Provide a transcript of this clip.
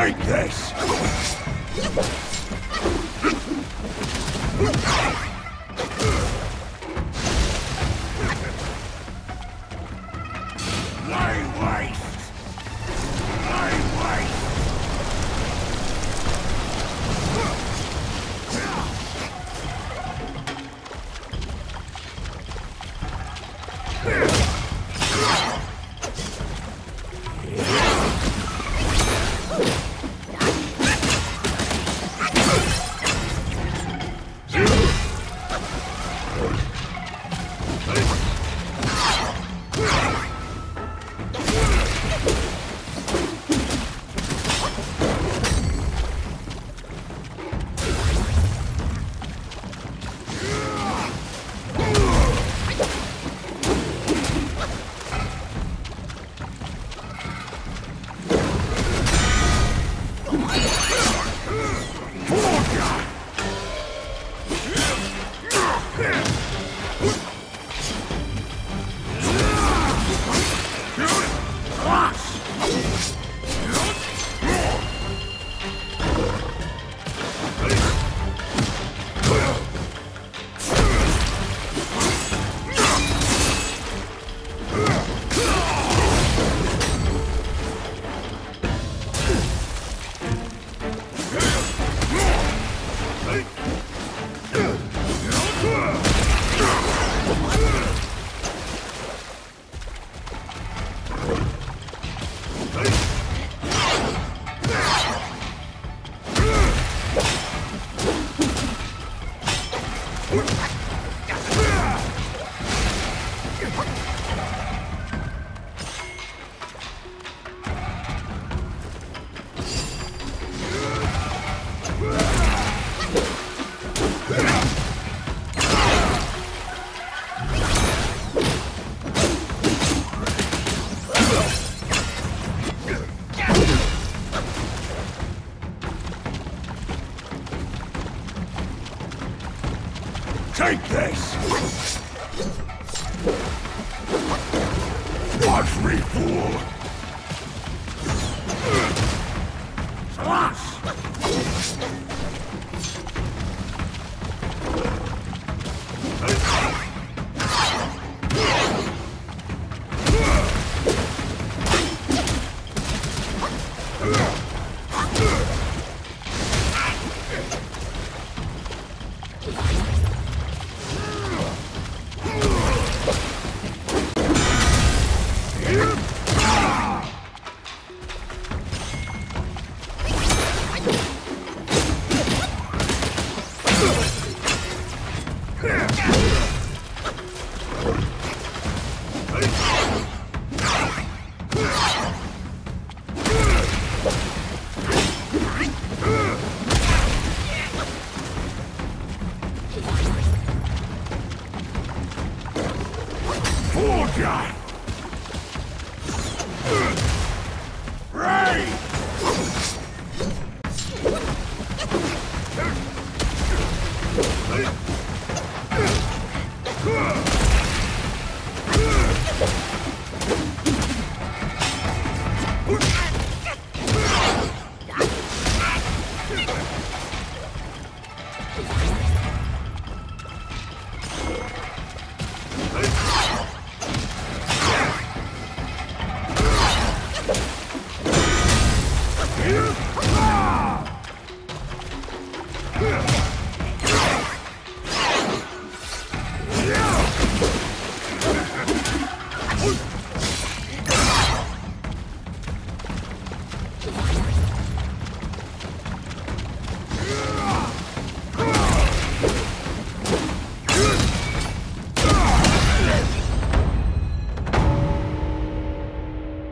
Take this! Take this! Watch me, fool! Slash! Ugh! God! Yeah!